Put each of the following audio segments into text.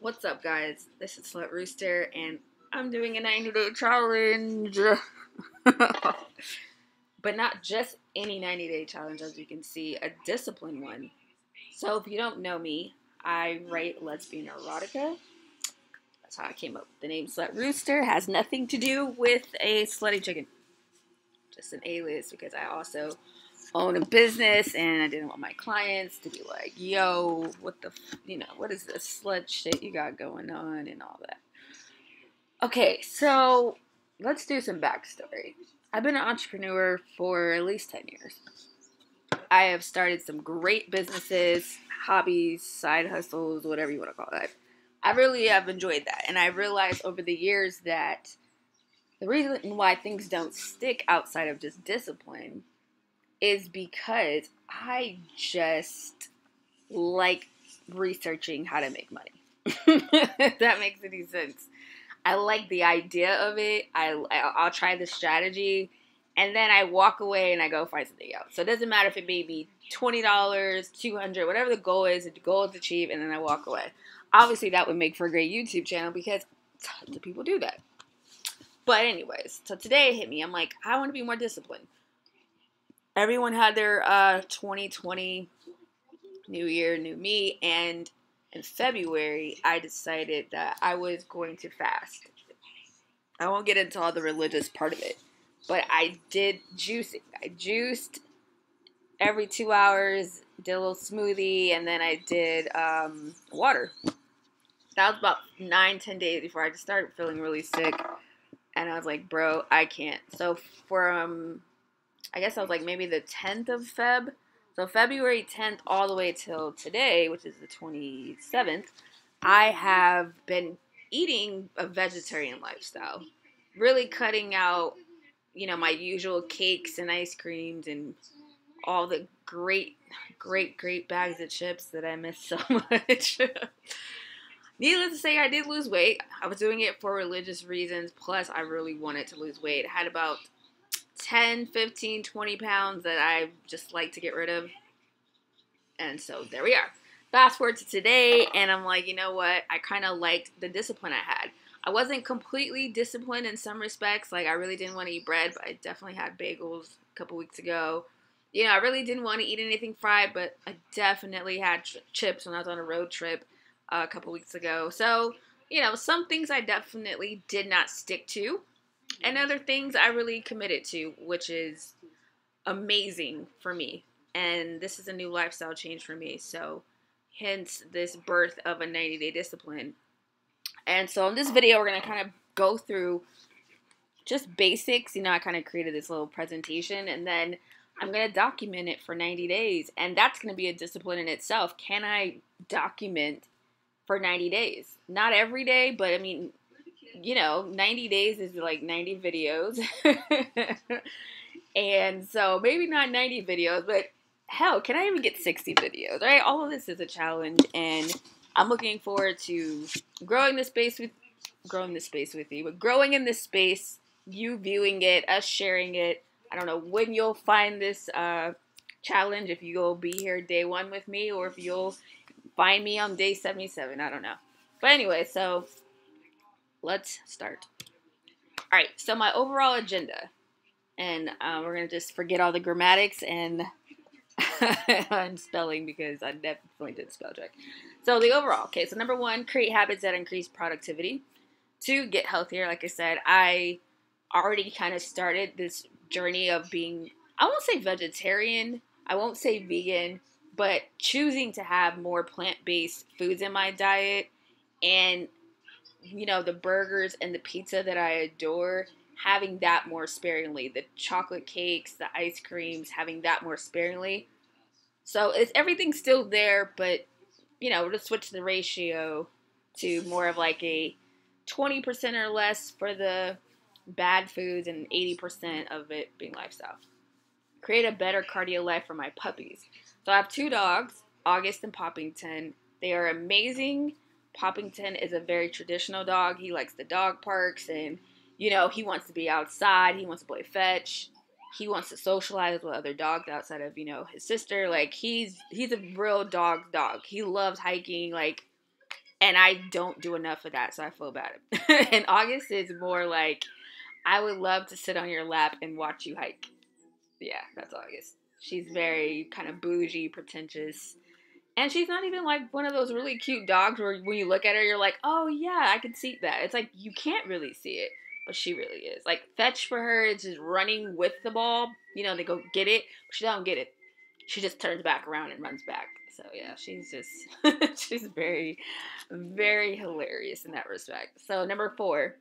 What's up, guys? This is Slut Rooster, and I'm doing a 90 day challenge. but not just any 90 day challenge, as you can see, a discipline one. So, if you don't know me, I write lesbian erotica. That's how I came up with the name Slut Rooster. Has nothing to do with a slutty chicken, just an alias because I also own a business and I didn't want my clients to be like, yo, what the, you know, what is this sludge shit you got going on and all that. Okay, so let's do some backstory. I've been an entrepreneur for at least 10 years. I have started some great businesses, hobbies, side hustles, whatever you want to call it. I really have enjoyed that. And I realized over the years that the reason why things don't stick outside of just discipline is because I just like researching how to make money. that makes any sense. I like the idea of it. I I'll try the strategy, and then I walk away and I go find something else. So it doesn't matter if it may be twenty dollars, two hundred, whatever the goal is. The goal is achieved, and then I walk away. Obviously, that would make for a great YouTube channel because tons of people do that. But anyways, so today it hit me. I'm like, I want to be more disciplined everyone had their uh, 2020 New Year, New Me, and in February, I decided that I was going to fast. I won't get into all the religious part of it, but I did juicing. I juiced every two hours, did a little smoothie, and then I did um, water. That was about nine, ten days before I just started feeling really sick. And I was like, bro, I can't. So from I guess I was like maybe the 10th of Feb. So February 10th all the way till today, which is the 27th, I have been eating a vegetarian lifestyle. Really cutting out, you know, my usual cakes and ice creams and all the great, great, great bags of chips that I miss so much. Needless to say, I did lose weight. I was doing it for religious reasons. Plus, I really wanted to lose weight. I had about 10, 15, 20 pounds that I just like to get rid of. And so there we are. Fast forward to today, and I'm like, you know what? I kind of liked the discipline I had. I wasn't completely disciplined in some respects. Like, I really didn't want to eat bread, but I definitely had bagels a couple weeks ago. You know, I really didn't want to eat anything fried, but I definitely had ch- chips when I was on a road trip uh, a couple weeks ago. So, you know, some things I definitely did not stick to and other things I really committed to, which is amazing for me. And this is a new lifestyle change for me. So, hence this birth of a 90 day discipline. And so, in this video, we're going to kind of go through just basics. You know, I kind of created this little presentation and then I'm going to document it for 90 days. And that's going to be a discipline in itself. Can I document for 90 days? Not every day, but I mean, you know, 90 days is like 90 videos. and so maybe not 90 videos, but hell, can I even get 60 videos? Right? All of this is a challenge and I'm looking forward to growing this space with growing this space with you, but growing in this space, you viewing it, us sharing it. I don't know when you'll find this uh, challenge, if you'll be here day one with me or if you'll find me on day 77. I don't know. But anyway, so let's start. All right, so my overall agenda, and uh, we're gonna just forget all the grammatics and I'm spelling because I definitely did spell check. So the overall, okay, so number one, create habits that increase productivity. Two, get healthier. Like I said, I already kind of started this journey of being, I won't say vegetarian, I won't say vegan, but choosing to have more plant based foods in my diet and you know, the burgers and the pizza that I adore, having that more sparingly. The chocolate cakes, the ice creams, having that more sparingly. So it's everything's still there, but you know, just switch the ratio to more of like a 20% or less for the bad foods and 80% of it being lifestyle. Create a better cardio life for my puppies. So I have two dogs, August and Poppington. They are amazing Poppington is a very traditional dog. He likes the dog parks and, you know, he wants to be outside. He wants to play fetch. He wants to socialize with other dogs outside of, you know, his sister. Like he's he's a real dog dog. He loves hiking. Like And I don't do enough of that, so I feel bad. and August is more like I would love to sit on your lap and watch you hike. Yeah, that's August. She's very kind of bougie, pretentious. And she's not even like one of those really cute dogs where when you look at her, you're like, oh yeah, I can see that. It's like you can't really see it, but she really is. Like fetch for her is just running with the ball. You know, they go get it, but she don't get it. She just turns back around and runs back. So yeah, she's just she's very, very hilarious in that respect. So number four,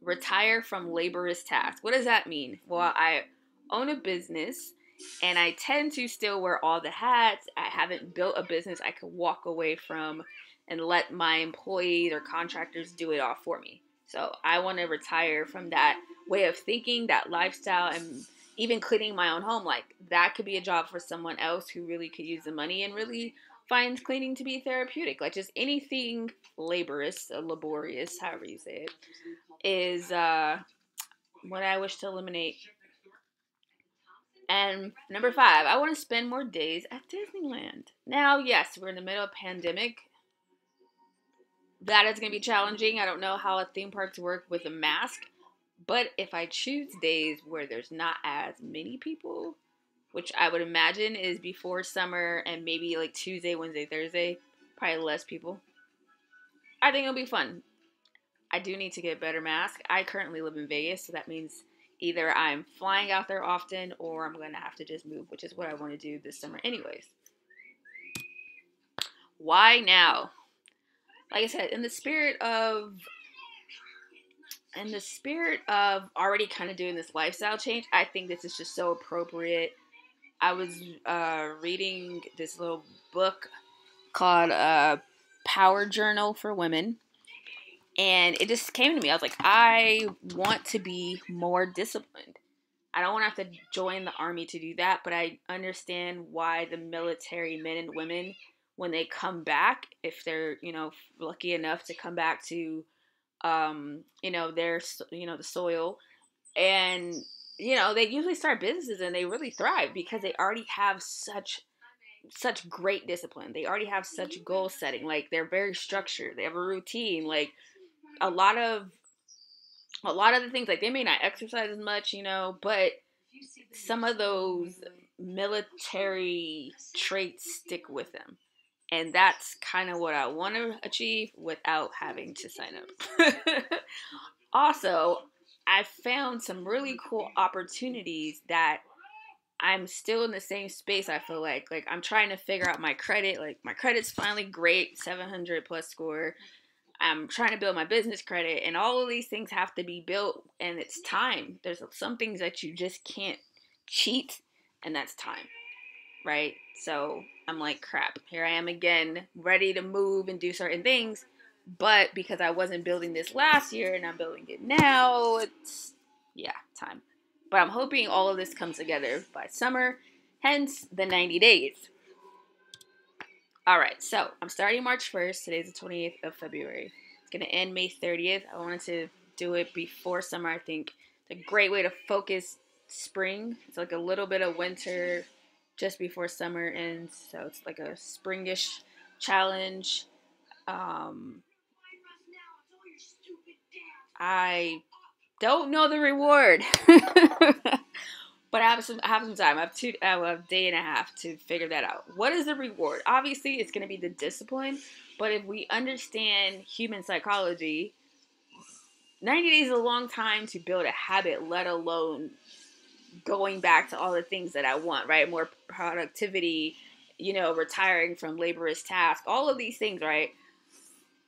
retire from laborious tasks. What does that mean? Well, I own a business and I tend to still wear all the hats. I haven't built a business I could walk away from and let my employees or contractors do it all for me. So I want to retire from that way of thinking, that lifestyle, and even cleaning my own home. Like that could be a job for someone else who really could use the money and really finds cleaning to be therapeutic. Like just anything laborious, uh, laborious, however you say it, is uh, what I wish to eliminate and number five, I want to spend more days at Disneyland. Now, yes, we're in the middle of pandemic. That is going to be challenging. I don't know how a theme parks work with a mask. But if I choose days where there's not as many people, which I would imagine is before summer and maybe like Tuesday, Wednesday, Thursday, probably less people. I think it'll be fun. I do need to get a better mask. I currently live in Vegas, so that means either I'm flying out there often or I'm going to have to just move, which is what I want to do this summer, anyways. Why now? Like I said, in the spirit of in the spirit of already kind of doing this lifestyle change, I think this is just so appropriate. I was uh, reading this little book called uh, Power Journal for Women and it just came to me. I was like, I want to be more disciplined. I don't want to have to join the army to do that, but I understand why the military men and women, when they come back, if they're, you know, lucky enough to come back to, um, you know, their, you know, the soil, and, you know, they usually start businesses and they really thrive because they already have such such great discipline. They already have such goal setting. Like they're very structured. They have a routine. Like a lot of a lot of the things like they may not exercise as much, you know, but some of those military traits stick with them. And that's kind of what I want to achieve without having to sign up. also, I found some really cool opportunities that I'm still in the same space. I feel like like I'm trying to figure out my credit. Like my credit's finally great, 700 plus score. I'm trying to build my business credit, and all of these things have to be built, and it's time. There's some things that you just can't cheat, and that's time, right? So I'm like, crap, here I am again, ready to move and do certain things, but because I wasn't building this last year and I'm building it now, it's, yeah, time. But I'm hoping all of this comes together by summer, hence the 90 days. All right, so I'm starting March 1st. Today's the 28th of February. It's going to end May 30th. I wanted to do it before summer, I think. It's a great way to focus spring. It's like a little bit of winter just before summer ends. So it's like a springish challenge. Um, I don't know the reward. But I have some I have some time. I have two I have a day and a half to figure that out. What is the reward? Obviously, it's going to be the discipline. But if we understand human psychology, 90 days is a long time to build a habit, let alone going back to all the things that I want, right? More productivity, you know, retiring from laborious tasks, all of these things, right?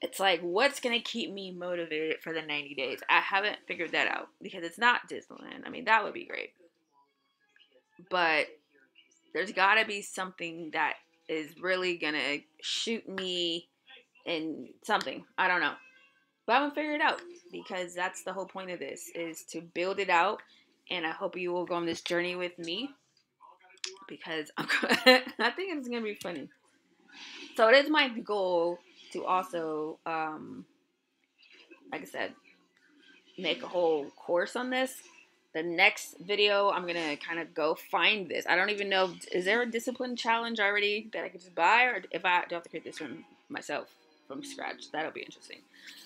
It's like, what's going to keep me motivated for the 90 days? I haven't figured that out because it's not Disneyland. I mean, that would be great but there's got to be something that is really gonna shoot me in something. I don't know, but I'm gonna figure it out because that's the whole point of this is to build it out. And I hope you will go on this journey with me because I'm I think it's gonna be funny. So it is my goal to also, um, like I said, make a whole course on this the next video, I'm gonna kind of go find this. I don't even know. Is there a discipline challenge already that I could just buy, or if I do I have to create this from myself? from scratch. That'll be interesting.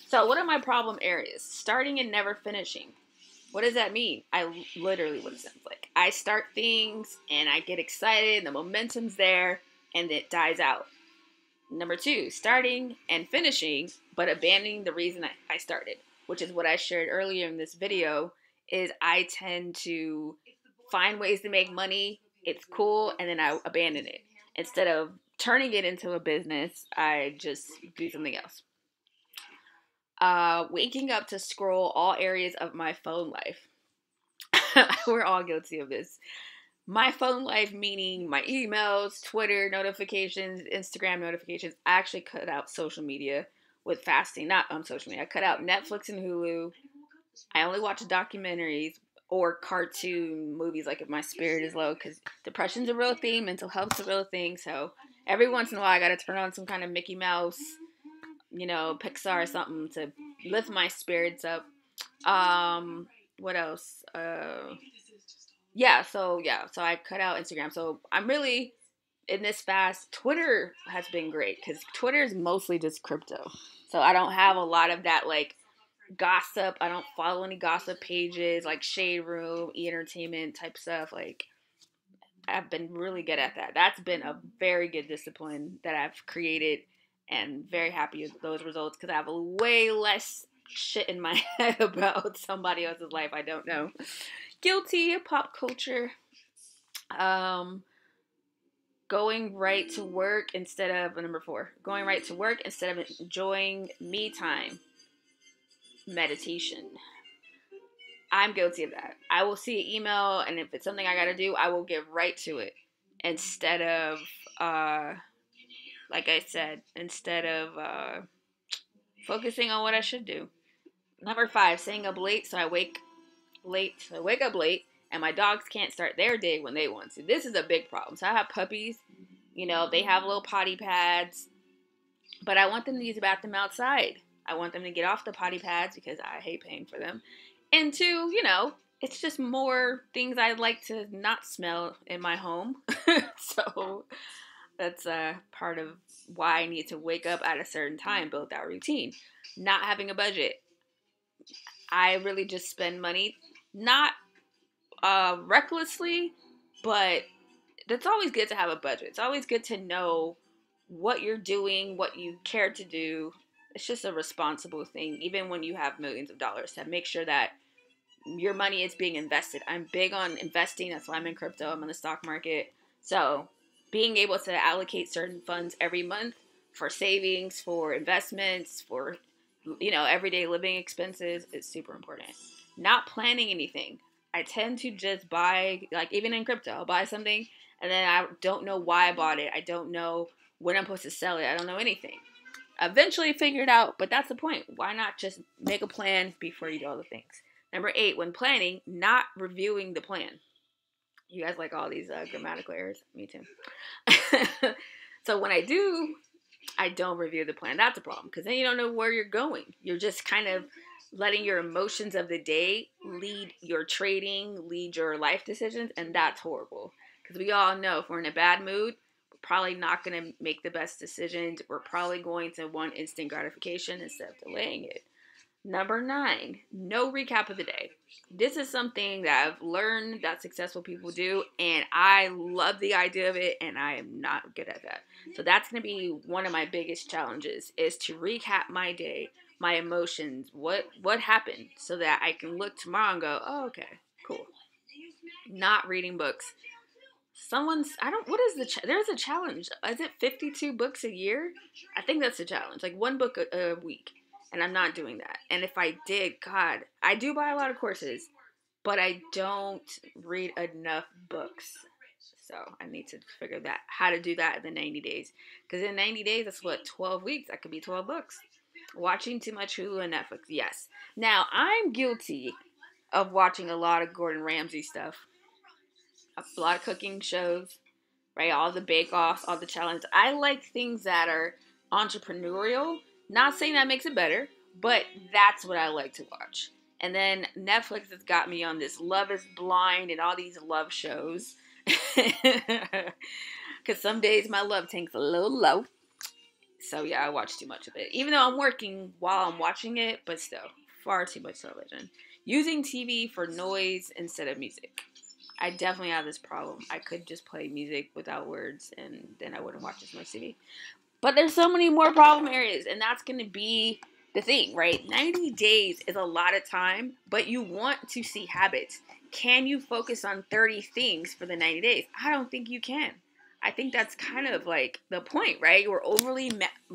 So, what are my problem areas? Starting and never finishing. What does that mean? I literally what it sounds like. I start things and I get excited, and the momentum's there, and it dies out. Number two, starting and finishing, but abandoning the reason I started, which is what I shared earlier in this video. Is I tend to find ways to make money. It's cool, and then I abandon it instead of turning it into a business. I just do something else uh, waking up to scroll all areas of my phone life. We're all guilty of this. My phone life, meaning my emails, Twitter notifications, Instagram notifications. I actually cut out social media with fasting, not on social media. I cut out Netflix and Hulu. I only watch documentaries or cartoon movies, like if my spirit is low, because depression's a real thing, mental health's a real thing. So every once in a while, I got to turn on some kind of Mickey Mouse you know, Pixar or something to lift my spirits up. Um, what else? Uh, yeah, so yeah, so I cut out Instagram. So I'm really in this fast. Twitter has been great because Twitter is mostly just crypto. So I don't have a lot of that like gossip. I don't follow any gossip pages like Shade Room, E Entertainment type stuff. Like I've been really good at that. That's been a very good discipline that I've created and very happy with those results because I have way less shit in my head about somebody else's life I don't know. Guilty pop culture. Um, going right to work instead of number four. Going right to work instead of enjoying me time. Meditation. I'm guilty of that. I will see an email, and if it's something I got to do, I will get right to it instead of uh, like I said, instead of uh, focusing on what I should do. Number five, staying up late so I wake late. So I wake up late and my dogs can't start their day when they want to. This is a big problem. So I have puppies, you know, they have little potty pads, but I want them to use the bathroom outside. I want them to get off the potty pads because I hate paying for them. And two, you know, it's just more things I'd like to not smell in my home. so that's a part of why I need to wake up at a certain time, build that routine. Not having a budget. I really just spend money, not uh, recklessly, but it's always good to have a budget. It's always good to know what you're doing, what you care to do. It's just a responsible thing, even when you have millions of dollars, to make sure that your money is being invested. I'm big on investing. That's why I'm in crypto. I'm in the stock market. So being able to allocate certain funds every month for savings, for investments, for you know, everyday living expenses is super important. Not planning anything. I tend to just buy like even in crypto, I'll buy something and then I don't know why I bought it. I don't know when I'm supposed to sell it. I don't know anything. Eventually figure it out, but that's the point. Why not just make a plan before you do all the things? Number eight, when planning, not reviewing the plan. You guys like all these uh, grammatical errors? Me too. so when I do, I don't review the plan. That's a problem because then you don't know where you're going. You're just kind of letting your emotions of the day lead your trading, lead your life decisions, and that's horrible. Because we all know if we're in a bad mood, probably not going to make the best decisions. We're probably going to want instant gratification instead of delaying it. Number nine, no recap of the day. This is something that I've learned that successful people do, and I love the idea of it, and I am not good at that. So that's going to be one of my biggest challenges is to recap my day, my emotions, what what happened, so that I can look tomorrow and go, oh, okay, cool. Not reading books. Someone's I don't what is the there's a challenge. Is it 52 books a year? I think that's a challenge. Like one book a, a week and I'm not doing that. And if I did, God, I do buy a lot of courses, but I don't read enough books. So I need to figure that how to do that in the 90 days. Because in 90 days, that's what 12 weeks. That could be 12 books. Watching too much Hulu and Netflix, yes. Now I'm guilty of watching a lot of Gordon Ramsay stuff, a lot of cooking shows, right? All the bake offs, all the challenges. I like things that are entrepreneurial not saying that makes it better, but that's what I like to watch. And then Netflix has got me on this Love is Blind and all these love shows. Because some days my love tank's a little low. So yeah, I watch too much of it. Even though I'm working while I'm watching it, but still, far too much television. Using TV for noise instead of music. I definitely have this problem. I could just play music without words and then I wouldn't watch as much TV. But there's so many more problem areas, and that's gonna be the thing, right? 90 days is a lot of time, but you want to see habits. Can you focus on 30 things for the 90 days? I don't think you can. I think that's kind of like the point, right? We're overly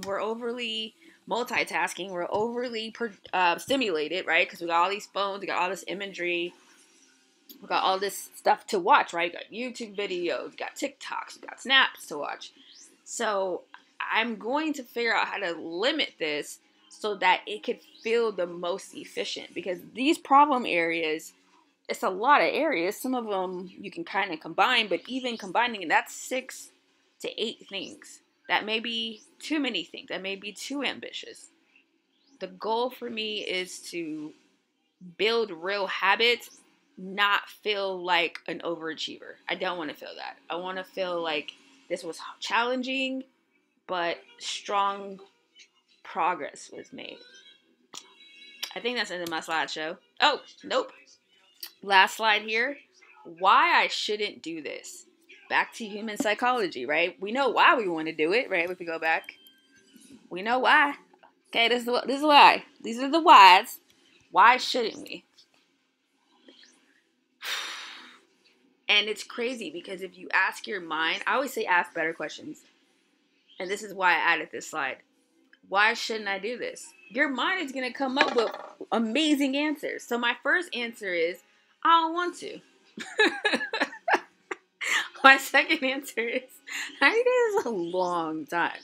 we're overly multitasking. We're overly uh, stimulated, right? Because we got all these phones, we got all this imagery, we got all this stuff to watch, right? We got YouTube videos, we got TikToks, you got snaps to watch. So I'm going to figure out how to limit this so that it could feel the most efficient because these problem areas it's a lot of areas some of them you can kind of combine but even combining that's six to eight things that may be too many things that may be too ambitious the goal for me is to build real habits not feel like an overachiever i don't want to feel that i want to feel like this was challenging but strong progress was made. I think that's in my slideshow. Oh, nope. Last slide here. Why I shouldn't do this. Back to human psychology, right? We know why we want to do it, right? If we go back, we know why. Okay, this is the, this is why. These are the whys. Why shouldn't we? And it's crazy because if you ask your mind, I always say ask better questions. And this is why I added this slide. Why shouldn't I do this? Your mind is going to come up with amazing answers. So, my first answer is I don't want to. my second answer is 90 days is a long time.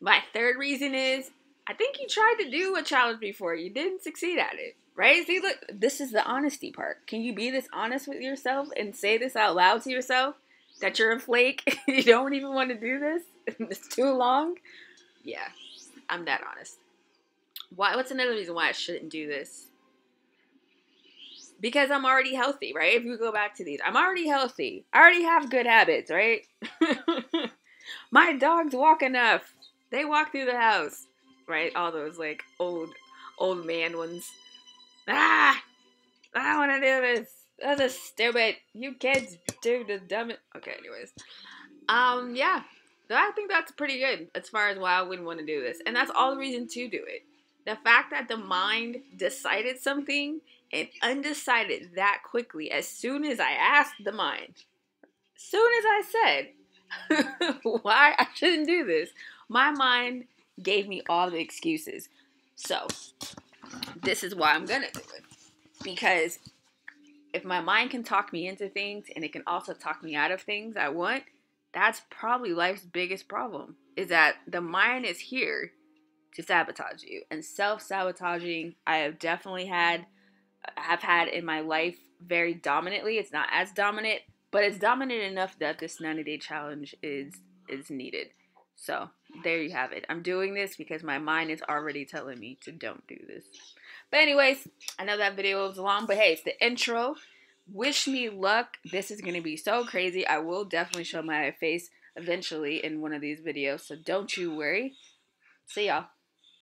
My third reason is I think you tried to do a challenge before. You didn't succeed at it. Right? See, look, this is the honesty part. Can you be this honest with yourself and say this out loud to yourself? That you're a flake? you don't even want to do this? it's too long? Yeah, I'm that honest. Why? What's another reason why I shouldn't do this? Because I'm already healthy, right? If you go back to these, I'm already healthy. I already have good habits, right? My dogs walk enough. They walk through the house, right? All those like old, old man ones. Ah, I don't want to do this. That's a stupid. You kids do the dumbest. Okay, anyways. Um, yeah. I think that's pretty good as far as why I wouldn't want to do this. And that's all the reason to do it. The fact that the mind decided something and undecided that quickly as soon as I asked the mind, soon as I said why I shouldn't do this, my mind gave me all the excuses. So, this is why I'm gonna do it. Because if my mind can talk me into things and it can also talk me out of things I want, that's probably life's biggest problem is that the mind is here to sabotage you. And self-sabotaging i have definitely had have had in my life very dominantly. It's not as dominant but it's dominant enough that this 90 day challenge is is needed. So there you have it. I'm doing this because my mind is already telling me to don't do this but anyways i know that video was long but hey it's the intro wish me luck. This is going to be so crazy. I will definitely show my face eventually in one of these videos, so don't you worry. See y'all.